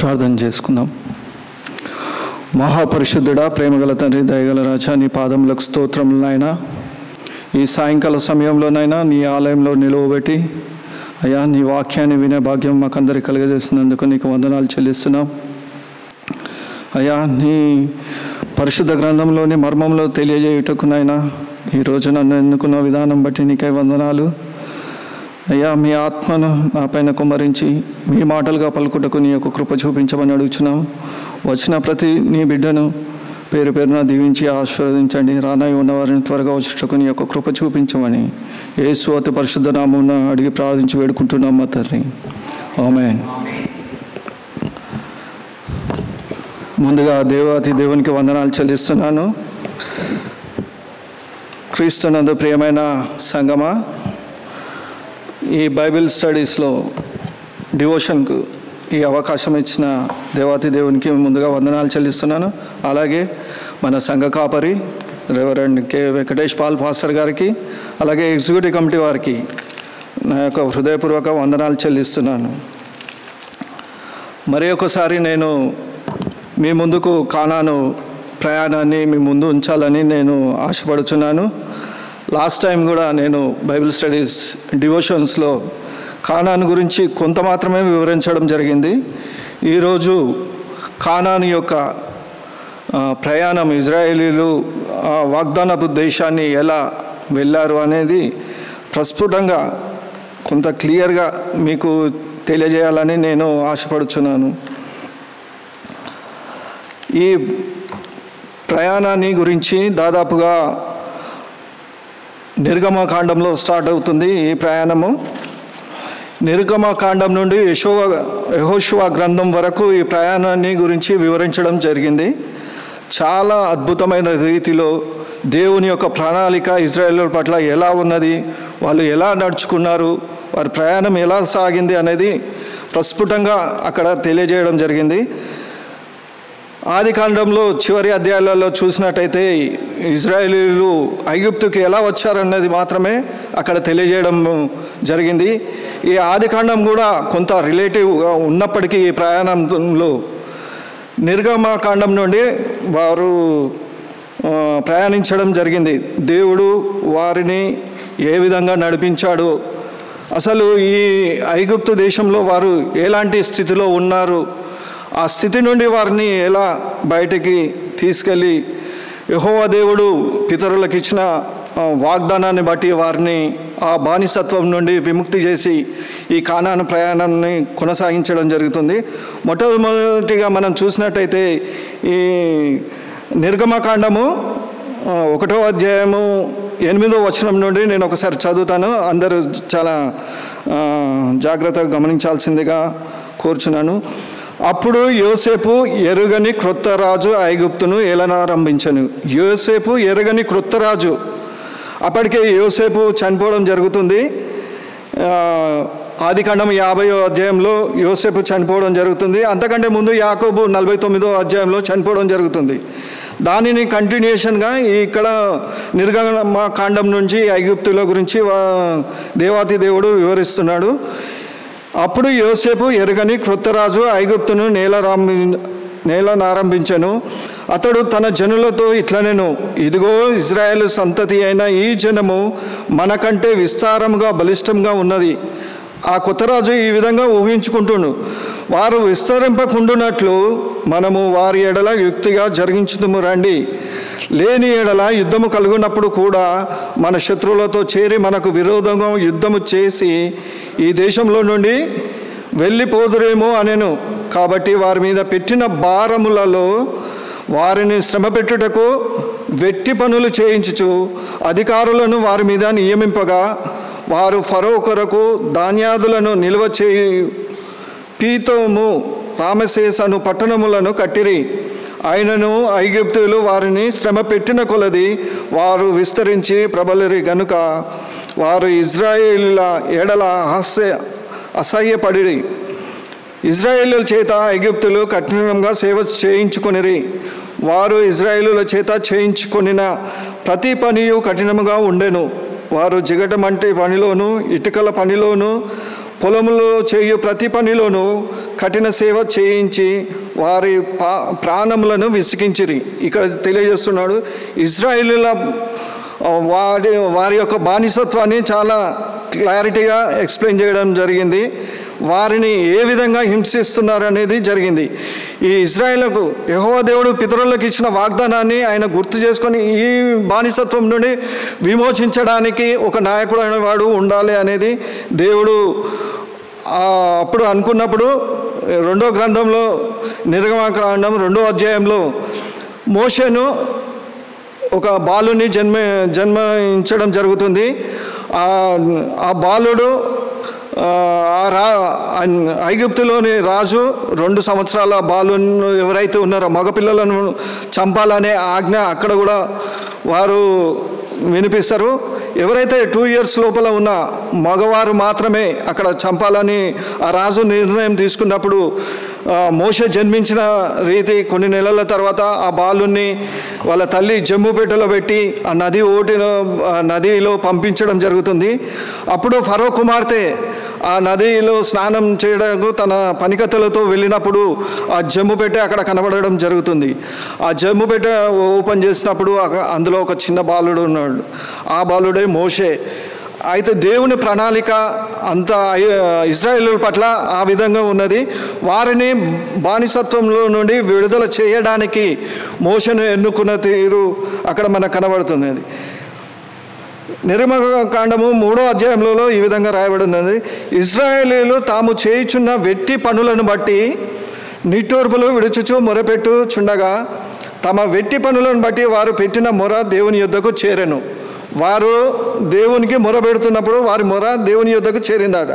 ప్రార్థన చేసుకుందాం. మహాపరిశుద్ధుడా ప్రేమగల తండ్రి దయగల రాజా నీ పాదములకు స్తోత్రములనైనా ఈ సాయంకాల సమయంలోనైనా నీ ఆలయంలో నిలువబెట్టి అయ్యా నీ వాక్యాన్ని వినే భాగ్యం మాకందరికి కలుగజేసినందుకు నీకు వందనాలు చెల్లిస్తున్నాం. అయ్యా నీ పరిశుద్ధ గ్రంథంలోని మర్మంలో తెలియజేయుటకునైనా రోజు నన్ను ఎన్నుకున్న విధానం బట్టి నీకై వందనాలు. అయ్యా మీ ఆత్మను నా పైన కుమ్మరించి మీ మాటలుగా పలుకుటకు నీ యొక్క కృప చూపించమని అడుగుచున్నాం. వచ్చిన ప్రతి నీ బిడ్డను పేరు పేరున దీవించి ఆశీర్వదించండి. రానై ఉన్నవారిని త్వరగా వచ్చుటకు నీ యొక్క కృప చూపించమని యేసు అతి పరిశుద్ధ అడిగి ప్రార్థించి వేడుకుంటున్నాం మా తండ్రి ఆమె ముందుగా దేవాతి దేవునికి వందనాలు చెల్లిస్తున్నాను. క్రీస్తునందు ప్రియమైన సంగమా ఈ బైబిల్ స్టడీస్లో డివోషన్కు ఈ అవకాశం ఇచ్చిన దేవాతి దేవునికి ముందుగా వందనాలు చెల్లిస్తున్నాను. అలాగే మన సంఘ కాపరి reverend K. Venkatesh Paul pastor గారికి అలాగే ఎగ్జిక్యూటివ్ కమిటీ వారికి నా యొక్క హృదయపూర్వక వందనాలు చెల్లిస్తున్నాను. మరి ఒకసారి నేను మీ ముందుకు కానాను ప్రయాణాన్ని మీ ముందు ఉంచాలని నేను ఆశపడుచున్నాను. లాస్ట్ టైం కూడా నేను బైబిల్ స్టడీస్ డివోషన్స్లో కానాన్ గురించి కొంత మాత్రమే వివరించడం జరిగింది. ఈరోజు కానాన్ యొక్క ప్రయాణం ఇజ్రాయేలీలు వాగ్దానపు దేశాన్ని ఎలా వెళ్ళారు అనేది ప్రస్ఫుటంగా కొంత క్లియర్గా మీకు తెలియజేయాలని నేను ఆశపడుచున్నాను. ఈ ప్రయాణాన్ని గురించి దాదాపుగా నిర్గమకాండంలో స్టార్ట్ అవుతుంది ఈ ప్రయాణము. నిర్గమకాండం నుండి యశో యహోశువ గ్రంథం వరకు ఈ ప్రయాణాన్ని గురించి వివరించడం జరిగింది. చాలా అద్భుతమైన రీతిలో దేవుని యొక్క ప్రణాళిక ఇజ్రాయేల్ పట్ల ఎలా ఉన్నది వాళ్ళు ఎలా నడుచుకున్నారు వారి ప్రయాణం ఎలా సాగింది అనేది ప్రస్ఫుటంగా అక్కడ తెలియజేయడం జరిగింది. ఆది కాండంలో చివరి అధ్యాయాలలో చూసినట్టయితే ఇజ్రాయేలీలు ఐగుప్తుకి ఎలా వచ్చారన్నది మాత్రమే అక్కడ తెలియజేయడం జరిగింది. ఈ ఆది కాండం కూడా కొంత రిలేటివ్గా ఉన్నప్పటికీ ఈ ప్రయాణంలో నిర్గమకాండం నుండి వారు ప్రయాణించడం జరిగింది. దేవుడు వారిని ఏ విధంగా నడిపించాడు? అసలు ఈ ఐగుప్తు దేశంలో వారు ఎలాంటి స్థితిలో ఉన్నారు? ఆ స్థితి నుండి వారిని ఎలా బయటికి తీసుకెళ్ళి యహోవా దేవుడు పితరులకు ఇచ్చిన వాగ్దానాన్ని బట్టి వారిని ఆ బానిసత్వం నుండి విముక్తి చేసి ఈ కానాను ప్రయాణాన్ని కొనసాగించడం జరుగుతుంది. మొట్టమొదటిగా మనం చూసినట్టయితే ఈ నిర్గమకాండము ఒకటో అధ్యాయము ఎనిమిదో వచనం నుండి నేను ఒకసారి చదువుతాను. అందరూ చాలా జాగ్రత్తగా గమనించాల్సిందిగా కోరుచున్నాను. అప్పుడు యోసేపు ఎరుగని క్రొత్త రాజు ఐగుప్తును ఏలనారంభించను. యోసేపు ఎరుగని క్రొత్త రాజు. అప్పటికే యోసేపు చనిపోవడం జరుగుతుంది. ఆదికాండం యాభై అధ్యాయంలో యోసేపు చనిపోవడం జరుగుతుంది. అంతకంటే ముందు యాకోబు నలభై తొమ్మిదో అధ్యాయంలో చనిపోవడం జరుగుతుంది. దానిని కంటిన్యూషన్గా ఇక్కడ నిర్గమ కాండం నుంచి ఐగుప్తుల గురించి వా- దేవాతి దేవుడు వివరిస్తున్నాడు. అప్పుడు యోసేపు ఎరగని కృతరాజు ఐగుప్తును నేలరాంబి నేలనారంభించను. అతడు తన జనులతో ఇట్లనెను ఇదిగో ఇజ్రాయేల్ సంతతి అయిన ఈ జనము మనకంటే విస్తారముగా బలిష్టంగా ఉన్నది. ఆ కొత్త రాజు ఈ విధంగా ఊహించుకుంటును. వారు విస్తరింపకుండునట్లు మనము వారి ఎడల యుక్తిగా జరిగించుదుము రండి. లేని ఏడల యుద్ధము కలుగునప్పుడు కూడా మన శత్రువులతో చేరి మనకు విరోధంగా యుద్ధము చేసి ఈ దేశంలో నుండి వెళ్ళిపోదురేమో అనెను. కాబట్టి వారి మీద పెట్టిన భారములలో వారిని శ్రమ పెట్టుటకు వెట్టి పనులు చేయించుచు అధికారులను వారి మీద నియమింపగా వారు ఫరో కొరకు ధాన్యాదులను నిల్వ చేయి పీతోము రామశేషను పట్టణములను కట్టిరి. ఆయనను ఐగుప్తులు వారిని శ్రమ పెట్టిన కొలది వారు విస్తరించి ప్రబలిరి గనుక వారు ఇజ్రాయేలుల ఎడల హాస్య అసహ్యపడిరి. ఇజ్రాయేలుల చేత ఐగుప్తులు కఠినంగా సేవ చేయించుకొనిరి. వారు ఇజ్రాయేలుల చేత చేయించుకొనిన ప్రతి పనియు కఠినముగా ఉండెను. వారు జిగటమంటి పనిలోను ఇటుకల పనిలోను పొలములో చేయు ప్రతి పనిలోనూ కఠిన సేవ చేయించి వారి పా ప్రాణములను విసిగించిరి. ఇక్కడ తెలియజేస్తున్నాడు ఇజ్రాయిలుల వారి వారి యొక్క బానిసత్వాన్ని చాలా క్లారిటీగా ఎక్స్ప్లెయిన్ చేయడం జరిగింది. వారిని ఏ విధంగా హింసిస్తున్నారు అనేది జరిగింది. ఈ ఇజ్రాయేళ్ళకు యెహోవా దేవుడు పితరులకు ఇచ్చిన వాగ్దానాన్ని ఆయన గుర్తు చేసుకొని ఈ బానిసత్వం నుండి విమోచించడానికి ఒక నాయకుడు అనేవాడు ఉండాలి అనేది దేవుడు అప్పుడు అనుకున్నప్పుడు రెండో గ్రంథంలో నిర్గమాకాండం రెండో అధ్యాయంలో మోషను ఒక బాలుని జన్మ జన్మించడం జరుగుతుంది. ఆ బాలుడు రా ఐగుప్తులోని రాజు రెండు సంవత్సరాల బాలును ఎవరైతే ఉన్నారో మగపిల్లలను చంపాలనే ఆజ్ఞ అక్కడ కూడా వారు వినిపిస్తారు. ఎవరైతే టూ ఇయర్స్ లోపల ఉన్న మగవారు మాత్రమే అక్కడ చంపాలని ఆ రాజు నిర్ణయం తీసుకున్నప్పుడు మోష జన్మించిన రీతి కొన్ని నెలల తర్వాత ఆ బాలుని వాళ్ళ తల్లి జమ్ముపేటలో పెట్టి ఆ నది ఓటిన నదిలో పంపించడం జరుగుతుంది. అప్పుడు ఫరో కుమార్తె ఆ నదిలో స్నానం చేయడానికి తన పనికత్తెలతో వెళ్ళినప్పుడు ఆ జమ్ము పెట్టే అక్కడ కనబడడం జరుగుతుంది. ఆ జమ్ము పెట్టె ఓపెన్ చేసినప్పుడు అందులో ఒక చిన్న బాలుడు ఉన్నాడు. ఆ బాలుడే మోషే. అయితే దేవుని ప్రణాళిక అంత ఇజ్రాయేల్ పట్ల ఆ విధంగా ఉన్నది. వారిని బానిసత్వంలో నుండి విడుదల చేయడానికి మోషను ఎన్నుకున్న తీరు అక్కడ మనకు కనబడుతున్నది. నిర్మకాండము మూడో అధ్యాయంలో ఈ విధంగా రాయబడి ఉన్నది ఇజ్రాయేలీలు తాము చేయుచున్న వెట్టి పనులను బట్టి నిట్టూర్పులు విడుచుచు మొరపెట్టుచుండగా తమ వెట్టి పనులను బట్టి వారు పెట్టిన మొర దేవుని యొద్దకు చేరెను. వారు దేవునికి మొర పెడుతున్నప్పుడు వారి మొర దేవుని యొద్దకు చేరిందట.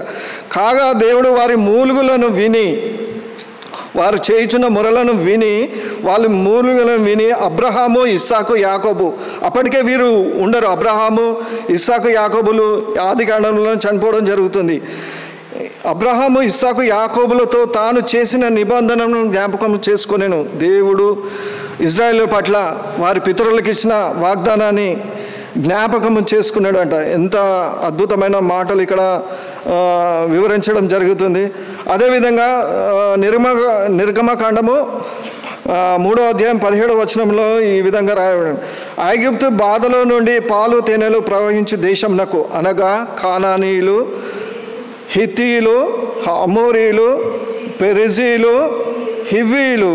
కాగా దేవుడు వారి మూలుగులను విని వారు చేయుచున్న మొరలను విని వాళ్ళు మూలుగలను విని అబ్రహాము ఇస్సాకు యాకోబు. అప్పటికే వీరు ఉండరు. అబ్రహాము ఇస్సాకు యాకోబులు ఆది కాండంలో చనిపోవడం జరుగుతుంది. అబ్రహాము ఇస్సాకు యాకోబులతో తాను చేసిన నిబంధనను జ్ఞాపకం చేసుకునేను. దేవుడు ఇజ్రాయేల్ పట్ల వారి పితరులకు ఇచ్చిన వాగ్దానాన్ని జ్ఞాపకం చేసుకున్నాడంట. ఎంత అద్భుతమైన మాటలు ఇక్కడ వివరించడం జరుగుతుంది. అదేవిధంగా నిర్మ నిర్గమకాండము మూడో అధ్యాయం పదిహేడవ వచనంలో ఈ విధంగా రాయబడి ఐగుప్తు బాధలో నుండి పాలు తేనెలు ప్రవహించు దేశంనకు అనగా కానానీయులు హితీయులు అమోరీలు పెరిజీలు హివ్వీలు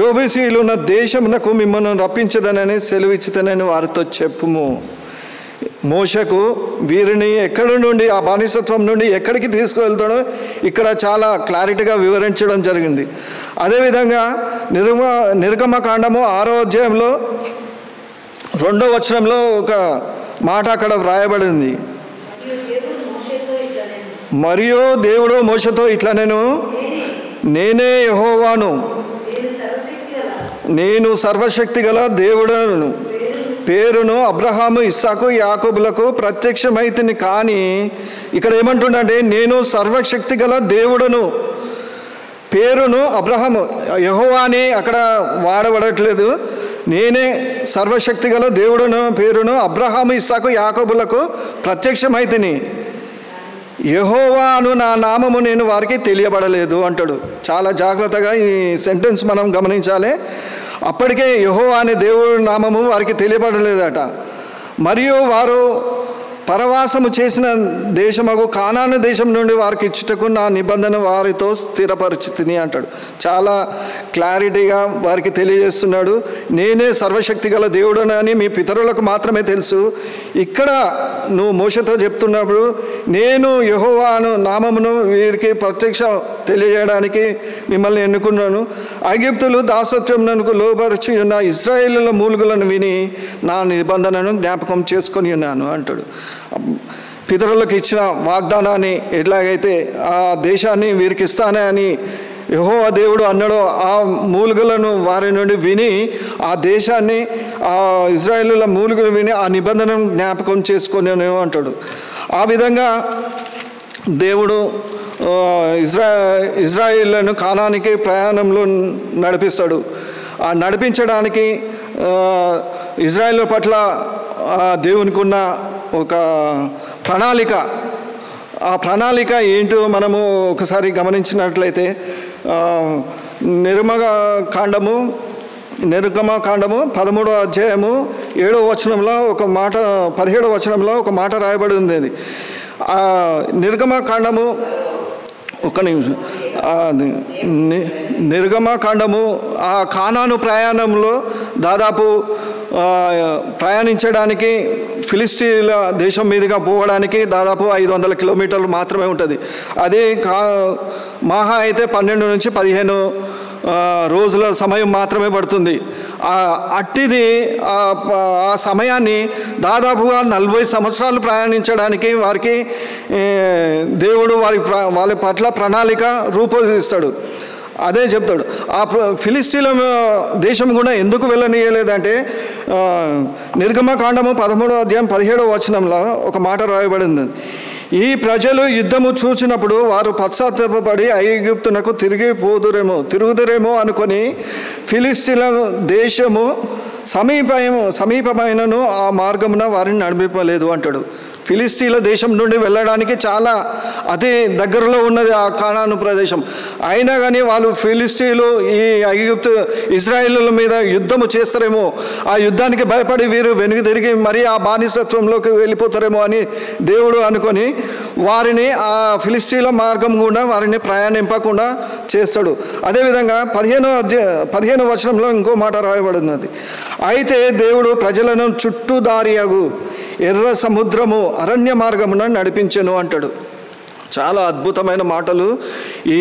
యోబిసీలు ఉన్న దేశమునకు మిమ్మల్ని రప్పించదనని సెలవిచ్చుతానని వారితో చెప్పుము. మోషకు వీరిని ఎక్కడి నుండి ఆ బానిసత్వం నుండి ఎక్కడికి తీసుకువెళ్తాడో ఇక్కడ చాలా క్లారిటీగా వివరించడం జరిగింది. అదేవిధంగా నిర్మ నిర్గమకాండము ఆరో అధ్యాయంలో రెండో వచనంలో ఒక మాట అక్కడ వ్రాయబడింది. మరియు దేవుడు ఇట్లా మోషతో నేను ఇట్లా నేను నేనే యహోవాను. నేను సర్వశక్తి గల నేను సర్వశక్తి గల దేవుడను. పేరును అబ్రహాము ఇస్సాకు యాకోబులకు ప్రత్యక్షమైతిని కానీ ఇక్కడ ఏమంటుండే నేను సర్వశక్తి గల దేవుడను. పేరును అబ్రహాము యహోవాని అక్కడ వాడబడట్లేదు. నేనే సర్వశక్తి గల దేవుడును పేరును అబ్రహాము ఇస్సాకు యాకోబులకు ప్రత్యక్షమైతిని. యహోవాను నా నామము నేను వారికి తెలియబడలేదు అంటాడు. చాలా జాగ్రత్తగా ఈ సెంటెన్స్ మనం గమనించాలి. అప్పటికే యహో అనే దేవుడి నామము వారికి తెలియబడలేదట. మరియు వారు పరవాసము చేసిన దేశమగు కానాను దేశం నుండి వారికి ఇచ్చుటకు నా నిబంధన వారితో స్థిరపరిచితిని అంటాడు. చాలా క్లారిటీగా వారికి తెలియజేస్తున్నాడు. నేనే సర్వశక్తి గల దేవుడనని మీ పితరులకు మాత్రమే తెలుసు. ఇక్కడ నువ్వు మోసతో చెప్తున్నప్పుడు నేను యహోవాను నామమును వీరికి ప్రత్యక్ష తెలియజేయడానికి మిమ్మల్ని ఎన్నుకున్నాను. ఐగిప్తులు దాసత్వమునకు లోపరిచి ఉన్న ఇస్రాయేళ్ళ మూలుగులను విని నా నిబంధనను జ్ఞాపకం చేసుకొని ఉన్నాను అంటాడు. పితరులకు ఇచ్చిన వాగ్దానాన్ని ఎట్లాగైతే ఆ దేశాన్ని వీరికి ఇస్తానే అని ఆ దేవుడు అన్నాడో ఆ మూలుగులను వారి నుండి విని ఆ దేశాన్ని ఆ ఇజ్రాయేలుల మూలుగులు విని ఆ నిబంధనను జ్ఞాపకం చేసుకొని అంటాడు. ఆ విధంగా దేవుడు ఇజ్రా ఇజ్రాయిళ్ళను కానానికి ప్రయాణంలో నడిపిస్తాడు. ఆ నడిపించడానికి ఇజ్రాయిల్ పట్ల దేవునికి ఉన్న ఒక ప్రణాళిక ఆ ప్రణాళిక ఏంటో మనము ఒకసారి గమనించినట్లయితే నిర్మగ కాండము నిర్గమ కాండము పదమూడో అధ్యాయము ఏడో వచనంలో ఒక మాట పదిహేడో వచనంలో ఒక మాట రాయబడి ఉంది అది. ఆ నిర్గమ కాండము ఒక్క నిమిషం నిర్గమ కాండము ఆ కానాను ప్రయాణంలో దాదాపు ప్రయాణించడానికి ఫిలిస్తీన్ల దేశం మీదుగా పోవడానికి దాదాపు ఐదు వందల కిలోమీటర్లు మాత్రమే ఉంటుంది. అదే కా మహా అయితే పన్నెండు నుంచి పదిహేను రోజుల సమయం మాత్రమే పడుతుంది. అట్టిది ఆ సమయాన్ని దాదాపుగా నలభై సంవత్సరాలు ప్రయాణించడానికి వారికి దేవుడు వారి వాళ్ళ పట్ల ప్రణాళిక రూపొందిస్తాడు అదే చెప్తాడు. ఆ ప్ర- ఫిలిస్తీన్ల దేశం కూడా ఎందుకు వెళ్ళనీయలేదంటే నిర్గమ నిర్గమకాండము పదమూడవ అధ్యాయం పదిహేడవ వచనంలో ఒక మాట రాయబడింది. ఈ ప్రజలు యుద్ధము చూచినప్పుడు వారు పశ్చాత్తాపడి ఐగుప్తునకు తిరిగి పోదురేమో తిరుగుదురేమో అనుకొని ఫిలిస్తీన్ల దేశము సమీపము సమీపమైనను ఆ మార్గమున వారిని నడిపింపలేదు అంటాడు. ఫిలిస్తీన్ల దేశం నుండి వెళ్ళడానికి చాలా అతి దగ్గరలో ఉన్నది ఆ కానాను ప్రదేశం. అయినా కానీ వాళ్ళు ఫిలిస్తీన్లు ఈ ఐగుప్తు ఇజ్రాయిల్ మీద యుద్ధము చేస్తారేమో ఆ యుద్ధానికి భయపడి వీరు వెనుక తిరిగి మరీ ఆ బానిసత్వంలోకి వెళ్ళిపోతారేమో అని దేవుడు అనుకొని వారిని ఆ ఫిలిస్తీన్ల మార్గం గుండా వారిని ప్రయాణింపకుండా చేస్తాడు. అదేవిధంగా పదిహేనో అధ్యాయ పదిహేను వచనంలో ఇంకో మాట రాయబడినది. అయితే దేవుడు ప్రజలను చుట్టూ దారియాగు ఎర్ర సముద్రము అరణ్య మార్గమున నడిపించెను అంటాడు. చాలా అద్భుతమైన మాటలు. ఈ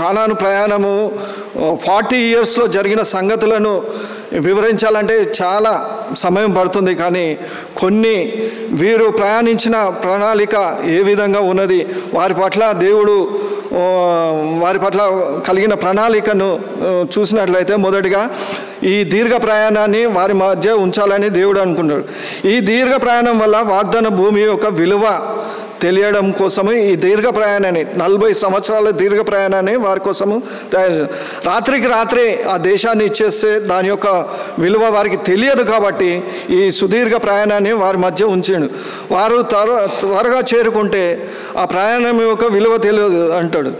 కానాను ప్రయాణము ఫార్టీ ఇయర్స్లో జరిగిన సంగతులను వివరించాలంటే చాలా సమయం పడుతుంది. కానీ కొన్ని వీరు ప్రయాణించిన ప్రణాళిక ఏ విధంగా ఉన్నది? వారి పట్ల దేవుడు వారి పట్ల కలిగిన ప్రణాళికను చూసినట్లయితే మొదటిగా ఈ దీర్ఘ ప్రయాణాన్ని వారి మధ్య ఉంచాలని దేవుడు అనుకున్నాడు ఈ దీర్ఘ ప్రయాణం వల్ల వాగ్దాన భూమి యొక్క విలువ తెలియడం కోసము ఈ దీర్ఘ ప్రయాణాన్ని నలభై సంవత్సరాల దీర్ఘ ప్రయాణాన్ని వారి కోసము తయారు రాత్రికి రాత్రే ఆ దేశాన్ని ఇచ్చేస్తే దాని యొక్క విలువ వారికి తెలియదు కాబట్టి ఈ సుదీర్ఘ ప్రయాణాన్ని వారి మధ్య ఉంచాడు. వారు త్వర త్వరగా చేరుకుంటే ఆ ప్రయాణం యొక్క విలువ తెలియదు అంటాడు.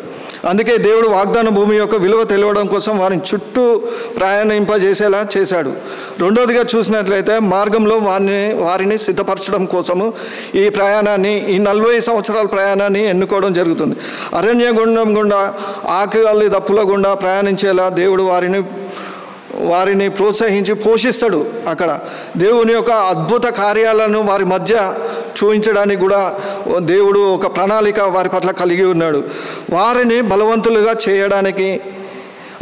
అందుకే దేవుడు వాగ్దాన భూమి యొక్క విలువ తెలియడం కోసం వారిని చుట్టూ ప్రయాణింపజేసేలా చేశాడు. రెండోదిగా చూసినట్లయితే మార్గంలో వారిని వారిని సిద్ధపరచడం కోసము ఈ ప్రయాణాన్ని ఈ నలభై సంవత్సరాల ప్రయాణాన్ని ఎన్నుకోవడం జరుగుతుంది. అరణ్య గుండం గుండా ఆకలి దప్పుల గుండా ప్రయాణించేలా దేవుడు వారిని వారిని ప్రోత్సహించి పోషిస్తాడు అక్కడ. దేవుని యొక్క అద్భుత కార్యాలను వారి మధ్య చూపించడానికి కూడా దేవుడు ఒక ప్రణాళిక వారి పట్ల కలిగి ఉన్నాడు. వారిని బలవంతులుగా చేయడానికి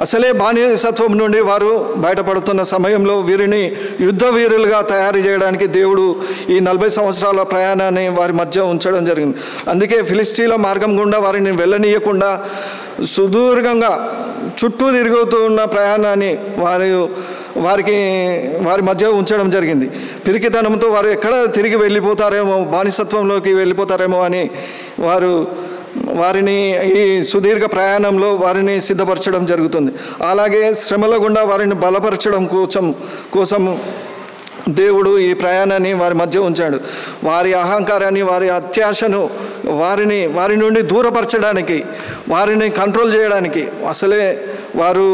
అసలే బానిసత్వం నుండి వారు బయటపడుతున్న సమయంలో వీరిని యుద్ధ వీరులుగా తయారు చేయడానికి దేవుడు ఈ నలభై సంవత్సరాల ప్రయాణాన్ని వారి మధ్య ఉంచడం జరిగింది. అందుకే ఫిలిస్టీల మార్గం గుండా వారిని వెళ్ళనీయకుండా సుదీర్ఘంగా చుట్టూ తిరుగుతూ ఉన్న ప్రయాణాన్ని వారు వారికి వారి మధ్య ఉంచడం జరిగింది. పిరికితనంతో వారు ఎక్కడ తిరిగి వెళ్ళిపోతారేమో బానిసత్వంలోకి వెళ్ళిపోతారేమో అని వారు వారిని ఈ సుదీర్ఘ ప్రయాణంలో వారిని సిద్ధపరచడం జరుగుతుంది. అలాగే శ్రమల గుండా వారిని బలపరచడం కోసం కోసం దేవుడు ఈ ప్రయాణాన్ని వారి మధ్య ఉంచాడు. వారి అహంకారాన్ని వారి అత్యాశను వారిని వారి నుండి దూరపరచడానికి వారిని కంట్రోల్ చేయడానికి అసలే వారు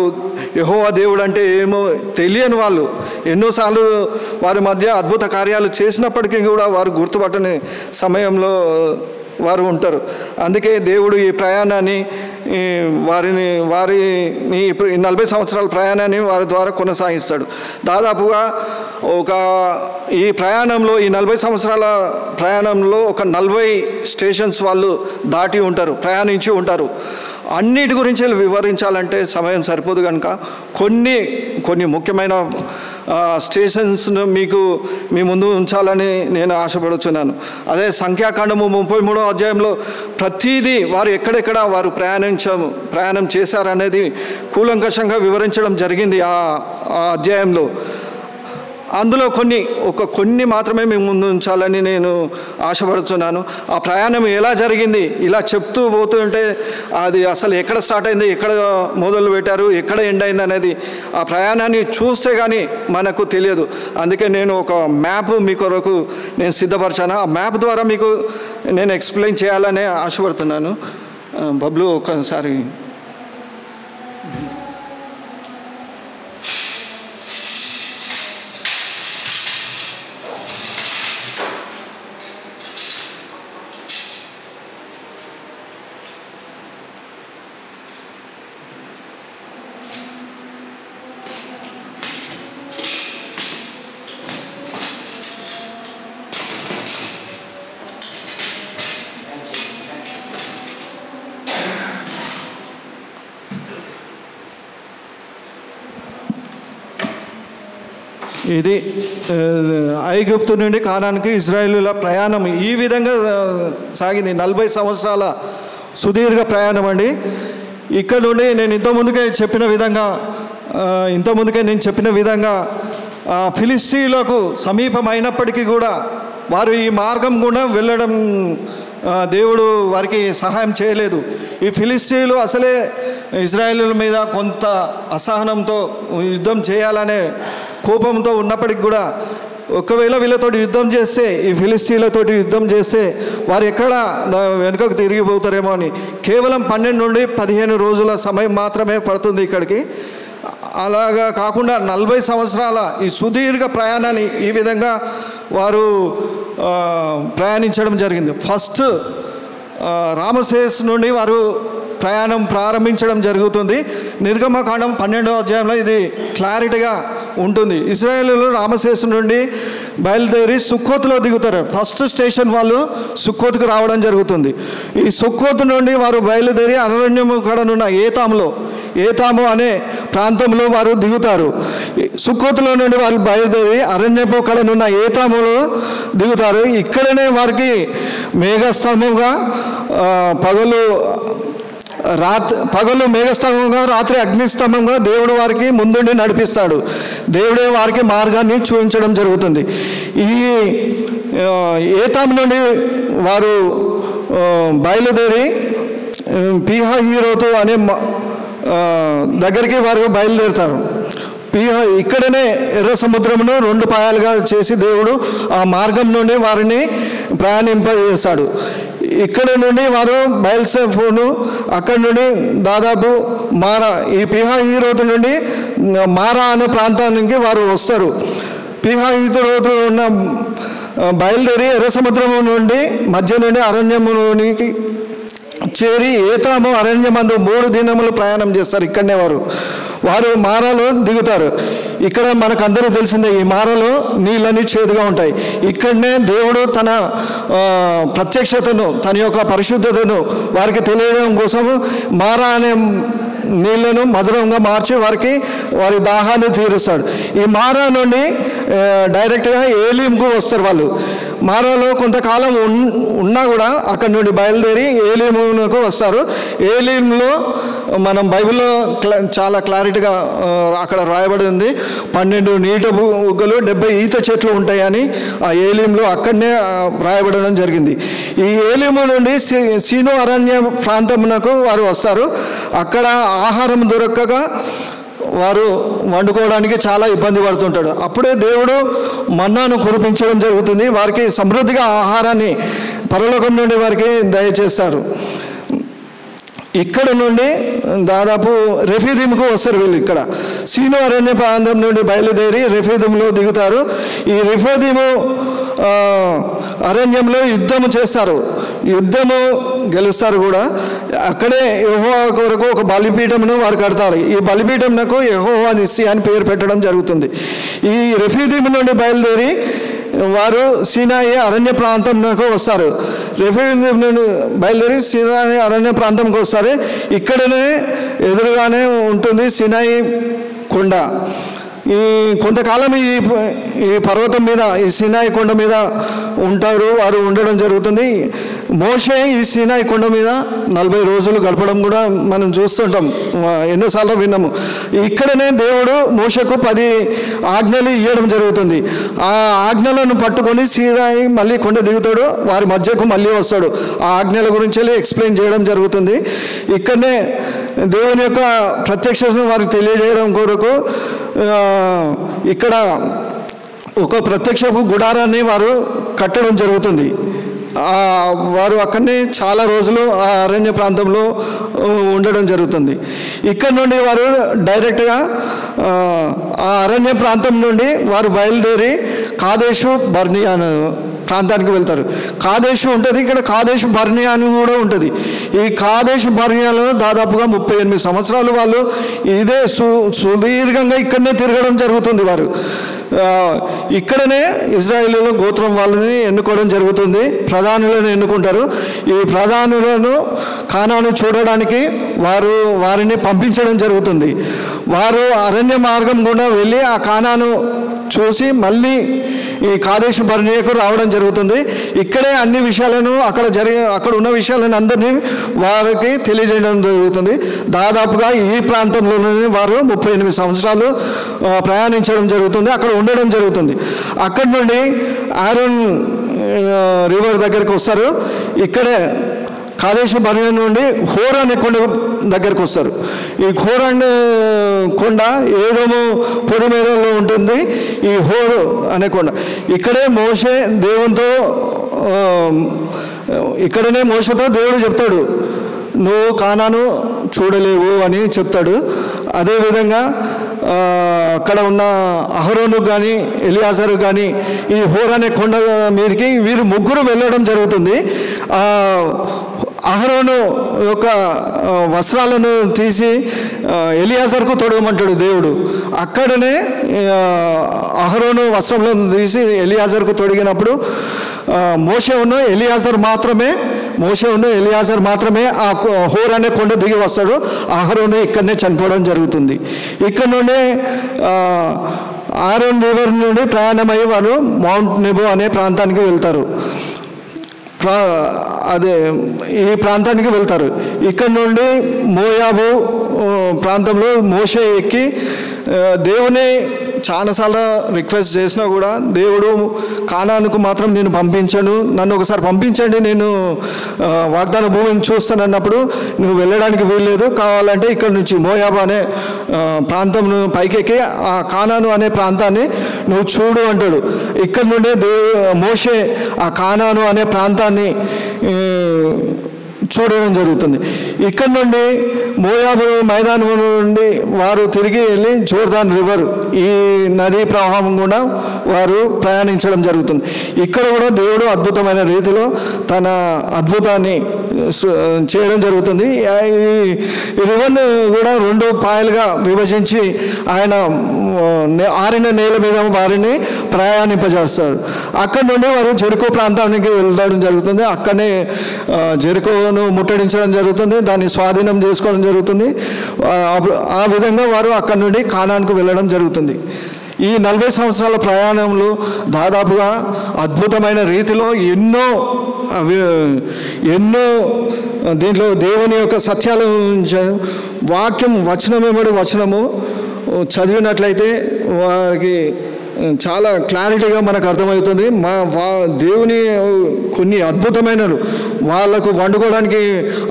యహోవా దేవుడు అంటే ఏమో తెలియని వాళ్ళు. ఎన్నోసార్లు వారి మధ్య అద్భుత కార్యాలు చేసినప్పటికీ కూడా వారు గుర్తుపట్టని సమయంలో వారు ఉంటారు. అందుకే దేవుడు ఈ ప్రయాణాన్ని వారిని వారిని ఇప్పుడు ఈ నలభై సంవత్సరాల ప్రయాణాన్ని వారి ద్వారా కొనసాగిస్తాడు. దాదాపుగా ఒక ఈ ప్రయాణంలో ఈ నలభై సంవత్సరాల ప్రయాణంలో ఒక నలభై స్టేషన్స్ వాళ్ళు దాటి ఉంటారు ప్రయాణించి ఉంటారు. అన్నిటి గురించి వివరించాలంటే సమయం సరిపోదు కనుక కొన్ని కొన్ని ముఖ్యమైన స్టేషన్స్ను మీకు మీ ముందు ఉంచాలని నేను ఆశపడుచున్నాను. అదే సంఖ్యాకాండము ముప్పై మూడో అధ్యాయంలో ప్రతిదీ వారు ఎక్కడెక్కడ వారు ప్రయాణించ ప్రయాణం చేశారనేది కూలంకషంగా వివరించడం జరిగింది ఆ అధ్యాయంలో. అందులో కొన్ని ఒక కొన్ని మాత్రమే మేము ముందు ఉంచాలని నేను ఆశపడుతున్నాను ఆ ప్రయాణం ఎలా జరిగింది ఇలా చెప్తూ పోతుంటే అది అసలు ఎక్కడ స్టార్ట్ అయింది ఎక్కడ మొదలు పెట్టారు ఎక్కడ ఎండ్ అయింది అనేది ఆ ప్రయాణాన్ని చూస్తే కానీ మనకు తెలియదు. అందుకే నేను ఒక మ్యాప్ మీ కొరకు నేను సిద్ధపరిచాను. ఆ మ్యాప్ ద్వారా మీకు నేను ఎక్స్ప్లెయిన్ చేయాలని ఆశపడుతున్నాను. బబ్లు ఒకసారి ఇది ఐగుప్తు నుండి కానానికి ఇజ్రాయేలుల ప్రయాణం. ఈ విధంగా సాగింది. నలభై సంవత్సరాల సుదీర్ఘ ప్రయాణం అండి. ఇక్కడ నుండి నేను ఇంత ముందుకే చెప్పిన విధంగా ఇంత ముందుకే నేను చెప్పిన విధంగా ఫిలిస్తీన్లకు సమీపమైనప్పటికీ కూడా వారు ఈ మార్గం కూడా వెళ్ళడం దేవుడు వారికి సహాయం చేయలేదు. ఈ ఫిలిస్తీన్లు అసలే ఇజ్రాయేల్ మీద కొంత అసహనంతో యుద్ధం చేయాలనే కోపంతో ఉన్నప్పటికి కూడా ఒకవేళ వీళ్ళతో యుద్ధం చేస్తే ఈ ఫిలిస్తీన్లతోటి యుద్ధం చేస్తే వారు ఎక్కడ వెనుకకు తిరిగిపోతారేమో అని. కేవలం పన్నెండు నుండి పదిహేను రోజుల సమయం మాత్రమే పడుతుంది ఇక్కడికి. అలాగా కాకుండా నలభై సంవత్సరాల ఈ సుదీర్ఘ ప్రయాణాన్ని ఈ విధంగా వారు ప్రయాణించడం జరిగింది. ఫస్ట్ రామశేష్ నుండి వారు ప్రయాణం ప్రారంభించడం జరుగుతుంది. నిర్గమకాండం పన్నెండవ అధ్యాయంలో ఇది క్లారిటీగా ఉంటుంది. ఇజ్రాయేలు రామశేష్ నుండి బయలుదేరి సుక్కోత్లో దిగుతారు. ఫస్ట్ స్టేషన్ వాళ్ళు సుక్కోత్కు రావడం జరుగుతుంది. ఈ సుక్కోత్ నుండి వారు బయలుదేరి అరణ్యము కడనున్న ఏతాములో ఏతాము అనే ప్రాంతంలో వారు దిగుతారు. ఈ సుక్కోతులో నుండి వాళ్ళు బయలుదేరి అరణ్యపు కడనున్న ఏతాములో దిగుతారు. ఇక్కడనే వారికి మేఘస్తంభంగా పగలు రాత్రి పగలు మేఘస్తంభంగా రాత్రి అగ్నిస్తంభంగా దేవుడు వారికి ముందుండి నడిపిస్తాడు. దేవుడే వారికి మార్గాన్ని చూపించడం జరుగుతుంది. ఈ ఏతాం నుండి వారు బయలుదేరి పీహా హీరోతో అనే మ- దగ్గరికి వారు బయలుదేరుతారు. పీహా ఇక్కడనే ఎర్ర సముద్రమును రెండు పాయాలుగా చేసి దేవుడు ఆ మార్గం నుండి వారిని ప్రయాణింపజేస్తాడు. ఇక్కడ నుండి వారు బయల్సేఫోను అక్కడి నుండి దాదాపు మారా ఈ పిహా హీరోతు నుండి మారా అనే ప్రాంతానికి వారు వస్తారు. పిహా హీరోతు ఉన్న బయలుదేరి ఎర్ర సముద్రము నుండి మధ్య నుండి అరణ్యములోనికి చేరి ఏతాము అరణ్యమందు మూడు దినములు ప్రయాణం చేస్తారు ఇక్కడనే వారు. వారు మారాలో దిగుతారు. ఇక్కడ మనకు అందరూ తెలిసిందే ఈ మారలో నీళ్ళని చేదుగా ఉంటాయి. ఇక్కడనే దేవుడు తన ప్రత్యక్షతను తన యొక్క పరిశుద్ధతను వారికి తెలియడం కోసం మారా అనే నీళ్ళను మధురంగా మార్చి వారికి వారి దాహాన్ని తీరుస్తాడు. ఈ మారా నుండి డైరెక్ట్గా ఏలింపు వస్తారు వాళ్ళు. మారాలో కొంతకాలం ఉన్ ఉన్నా కూడా అక్కడి నుండి బయలుదేరి ఏలీమునకు వస్తారు. ఏలీంలో మనం బైబిల్లో చాలా క్లారిటీగా అక్కడ రాయబడి ఉంది. పన్నెండు నీట బుగ్గలు డెబ్బై ఈత చెట్లు ఉంటాయని ఆ ఏలీంలో అక్కడనే రాయబడడం జరిగింది. ఈ ఏలీము నుండి సీను అరణ్య ప్రాంతమునకు వారు వస్తారు. అక్కడ ఆహారం దొరకగా వారు వండుకోవడానికి చాలా ఇబ్బంది పడుతుంటాడు. అప్పుడే దేవుడు మన్నాను కురిపించడం జరుగుతుంది. వారికి సమృద్ధిగా ఆహారాన్ని పరలోకం నుండి వారికి దయచేస్తారు. ఇక్కడ నుండి దాదాపు రెఫీదింకు వస్తారు వీళ్ళు ఇక్కడ. సీను అరణ్య ప్రాంతం నుండి బయలుదేరి రెఫీదీంలో దిగుతారు. ఈ రెఫీదీము అరణ్యంలో యుద్ధము చేస్తారు. యుద్ధము గెలుస్తారు కూడా. అక్కడే యహోవా కొరకు ఒక బలిపీఠమును వారు కడతారు. ఈ బలిపీఠంకు యహోవా నిస్సి అని పేరు పెట్టడం జరుగుతుంది. ఈ రెఫీదిము నుండి బయలుదేరి వారు సీనాయి అరణ్య ప్రాంతంకు వస్తారు. రెఫ్యూజ్ నుండి బయలుదేరి సీనాయి అరణ్య ప్రాంతంకి వస్తారు. ఇక్కడనే ఎదురుగానే ఉంటుంది సినాయి కొండ. ఈ కొంతకాలం ఈ ఈ పర్వతం మీద ఈ సినాయి కొండ మీద ఉంటారు వారు ఉండడం జరుగుతుంది. మోషే ఈ సినాయి కొండ మీద నలభై రోజులు గడపడం కూడా మనం చూస్తుంటాం. ఎన్నోసార్లు విన్నాము. ఇక్కడనే దేవుడు మోషకు పది ఆజ్ఞలు ఇవ్వడం జరుగుతుంది. ఆ ఆజ్ఞలను పట్టుకొని సినాయి మళ్ళీ కొండ దిగుతాడు వారి మధ్యకు మళ్ళీ వస్తాడు. ఆ ఆజ్ఞల గురించి వెళ్ళి ఎక్స్ప్లెయిన్ చేయడం జరుగుతుంది. ఇక్కడనే దేవుని యొక్క ప్రత్యక్షను వారికి తెలియజేయడం కొరకు ఇక్కడ ఒక ప్రత్యక్షపు గుడారాన్ని వారు కట్టడం జరుగుతుంది. వారు అక్కడనే చాలా రోజులు ఆ అరణ్య ప్రాంతంలో ఉండడం జరుగుతుంది. ఇక్కడ నుండి వారు డైరెక్ట్గా ఆ, అరణ్య ప్రాంతం నుండి వారు బయలుదేరి కాదేశు బర్ని అనే ప్రాంతానికి వెళ్తారు. కాదేశం ఉంటుంది ఇక్కడ కాదేశం బర్నియా అని కూడా ఉంటుంది. ఈ కాదేశు బర్నియాలో దాదాపుగా ముప్పై ఎనిమిది సంవత్సరాలు వాళ్ళు ఇదే సు సుదీర్ఘంగా ఇక్కడనే తిరగడం జరుగుతుంది వారు. ఇక్కడనే ఇజ్రాయేలీలో గోత్రం వాళ్ళని ఎన్నుకోవడం జరుగుతుంది ప్రధానులను ఎన్నుకుంటారు. ఈ ప్రధానులను కానాను చూడడానికి వారు వారిని పంపించడం జరుగుతుంది. వారు అరణ్య మార్గం గుండా వెళ్ళి ఆ కానాను చూసి మళ్ళీ ఈ కాదేశ బర్ణియకు రావడం జరుగుతుంది. ఇక్కడే అన్ని విషయాలను అక్కడ జరిగి అక్కడ ఉన్న విషయాలను అందరినీ వారికి తెలియజేయడం జరుగుతుంది. దాదాపుగా ఈ ప్రాంతంలోనే వారు ముప్పై ఎనిమిది సంవత్సరాలు ప్రయాణించడం జరుగుతుంది. అక్కడ ఉండడం జరుగుతుంది. అక్కడి నుండి ఆరోన్ రివర్ దగ్గరికి వస్తారు. ఇక్కడే కాదేశ బర్ణ నుండి హోర్ అనే కొండ దగ్గరకు వస్తారు. ఈ హోర్ అనే కొండ ఏదోమో పొడి మేరలో ఉంటుంది. ఈ హోర్ అనే కొండ. ఇక్కడే మోసే దేవునితో ఇక్కడనే మోసతో దేవుడు చెప్తాడు. నువ్వు కానాను చూడలేవు అని చెప్తాడు. అదేవిధంగా అక్కడ ఉన్న అహరోను కానీ ఎలియాజరు కానీ ఈ హోర్ అనే కొండ మీదకి వీరు ముగ్గురు వెళ్ళడం జరుగుతుంది. అహరోను యొక్క వస్త్రాలను తీసి ఎలియాజర్కు తొడగమంటాడు దేవుడు. అక్కడనే అహరోను వస్త్రంలో తీసి ఎలియాజర్కు తొడిగినప్పుడు ఆ, ఉన్న ఎలియాజర్ మాత్రమే మోషే ఉన్న ఎలియాజర్ మాత్రమే ఆ హోర్ అనే కొండ దిగి వస్తాడు. అహరోను ఇక్కడనే చనిపోవడం జరుగుతుంది. ఇక్కడ నుండి ఆరోన్ రివర్ నుండి ప్రయాణమై వారు మౌంట్ నెబో అనే ప్రాంతానికి వెళ్తారు. అదే ఈ ప్రాంతానికి వెళ్తారు. ఇక్కడ నుండి మోయాబు ప్రాంతంలో మోసే ఎక్కి దేవుని చాలాసార్లు రిక్వెస్ట్ చేసినా కూడా దేవుడు కానానికి మాత్రం నేను పంపించాను. నన్ను ఒకసారి పంపించండి నేను వాగ్దాన భూమిని చూస్తాను అన్నప్పుడు నువ్వు వెళ్ళడానికి వీల్లేదు. కావాలంటే ఇక్కడ నుంచి మోయాబా అనే ప్రాంతం పైకెక్కి ఆ కానాను అనే ప్రాంతాన్ని నువ్వు చూడు అంటాడు. ఇక్కడ నుండే దే మోషే ఆ కానాను అనే ప్రాంతాన్ని చూడడం జరుగుతుంది. ఇక్కడ నుండి మోయాబు మైదానం నుండి వారు తిరిగి వెళ్ళి జోర్దాన్ రివర్ ఈ నదీ ప్రవాహం కూడా వారు ప్రయాణించడం జరుగుతుంది. ఇక్కడ కూడా దేవుడు అద్భుతమైన రీతిలో తన అద్భుతాన్ని చేయడం జరుగుతుంది. రివర్ను కూడా రెండు పాయలుగా విభజించి ఆయన ఆరిన నేల మీద వారిని ప్రయాణింపజేస్తారు. అక్కడ నుండి వారు జెరుకో ప్రాంతానికి వెళ్ళడం జరుగుతుంది. అక్కడనే జెరుకోను ముట్టడించడం జరుగుతుంది. దాన్ని స్వాధీనం చేసుకోవడం జరుగుతుంది. ఆ, విధంగా వారు అక్కడ నుండి కానానికి వెళ్ళడం జరుగుతుంది. ఈ నలభై సంవత్సరాల ప్రయాణంలో దాదాపుగా అద్భుతమైన రీతిలో ఎన్నో అవి ఎన్నో దీంట్లో దేవుని యొక్క సత్యాలు వాక్యం వచనం వెంబడి వచనము చదివినట్లయితే వారికి చాలా క్లారిటీగా మనకు అర్థమవుతుంది. మా వా దేవుని కొన్ని అద్భుతమైన వాళ్ళకు వండుకోవడానికి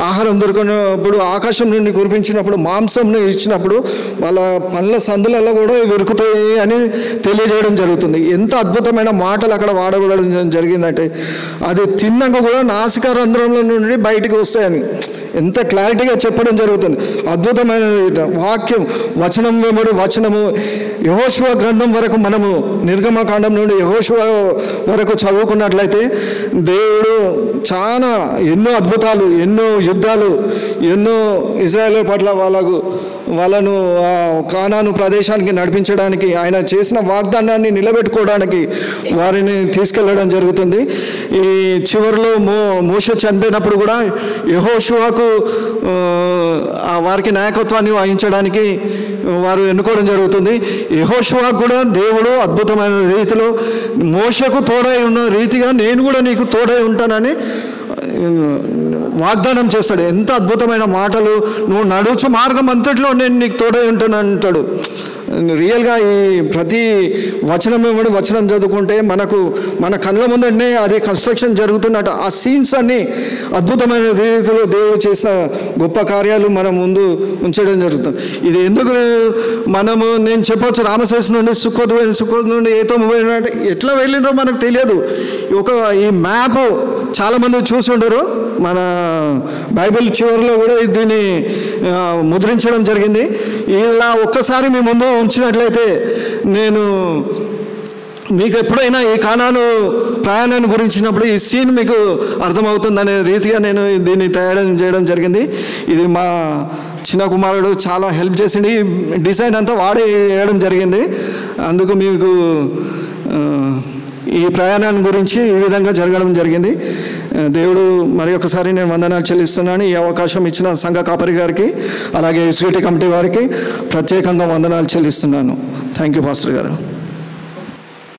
ఆహారం దొరికినప్పుడు ఆకాశం నుండి కురిపించినప్పుడు మాంసం ఇచ్చినప్పుడు వాళ్ళ పండ్ల సందులలో కూడా వెరుకుతాయి అని తెలియజేయడం జరుగుతుంది. ఎంత అద్భుతమైన మాటలు అక్కడ వాడబడడం జరిగిందంటే అది తిన్నాక కూడా నాసిక రంధ్రంలో నుండి బయటికి వస్తాయని. ఎంత క్లారిటీగా చెప్పడం జరుగుతుంది. అద్భుతమైన వాక్యం వచనం వెంబడి వచనము. యహోశివ గ్రంథం వరకు మనము నిర్గమకాండం నుండి యహోశివ వరకు చదువుకున్నట్లయితే దేవుడు చాలా ఎన్నో అద్భుతాలు ఎన్నో యుద్ధాలు ఎన్నో ఇజ్రాయేల్ పట్ల వాళ్ళకు వాళ్ళను కానాను ప్రదేశానికి నడిపించడానికి ఆయన చేసిన వాగ్దానాన్ని నిలబెట్టుకోవడానికి వారిని తీసుకెళ్ళడం జరుగుతుంది. ఈ చివరిలో మో మోష చనిపోయినప్పుడు కూడా యహోషువాకు వారికి నాయకత్వాన్ని వహించడానికి వారు ఎన్నుకోవడం జరుగుతుంది. యహోషువాకు కూడా దేవుడు అద్భుతమైన రీతిలో మోషకు తోడై ఉన్న రీతిగా నేను కూడా నీకు తోడై ఉంటానని వాగ్దానం చేస్తాడు. ఎంత అద్భుతమైన మాటలు నువ్వు నడుచు మార్గం అంతట్లో నేను నీకు తోడై ఉంటానంటాడు రియల్గా ఈ ప్రతి వచనం ఇవ్వడు వచనం చదువుకుంటే మనకు మన కళ్ళ ముందటనే అది కన్స్ట్రక్షన్ జరుగుతున్నట్టు. ఆ సీన్స్ అన్ని అద్భుతమైన రీతిలో దేవుడు చేసిన గొప్ప కార్యాలు మన ముందు ఉంచడం జరుగుతుంది. ఇది ఎందుకు మనము నేను చెప్పొచ్చు రామశేష్ నుండి సుఖోత్ పోయిన సుఖోత్ నుండి ఏతో పోయిన అంటే ఎట్లా వెళ్ళిందో మనకు తెలియదు. ఒక ఈ మ్యాప్ చాలామంది చూసి ఉండరు మన బైబిల్ చివరిలో కూడా దీన్ని ముద్రించడం జరిగింది. ఇలా ఒక్కసారి మీ ముందు ఉంచినట్లయితే నేను మీకు ఎప్పుడైనా ఈ కానాను ప్రయాణాన్ని గురించినప్పుడు ఈ సీన్ మీకు అర్థమవుతుందనే రీతిగా నేను దీన్ని తయారు చేయడం జరిగింది. ఇది మా చిన్న కుమారుడు చాలా హెల్ప్ చేసింది డిజైన్ అంతా వాడే వేయడం జరిగింది. అందుకు మీకు ఈ ప్రయాణాన్ని గురించి ఈ విధంగా జరగడం జరిగింది. దేవుడు మరి ఒకసారి నేను వందనాలు చెల్లిస్తున్నాను. ఈ అవకాశం ఇచ్చిన సంఘ కాపరి గారికి అలాగే స్వీటీ కమిటీ వారికి ప్రత్యేకంగా వందనాలు చెల్లిస్తున్నాను. థ్యాంక్ యూ పాస్టర్ గారు.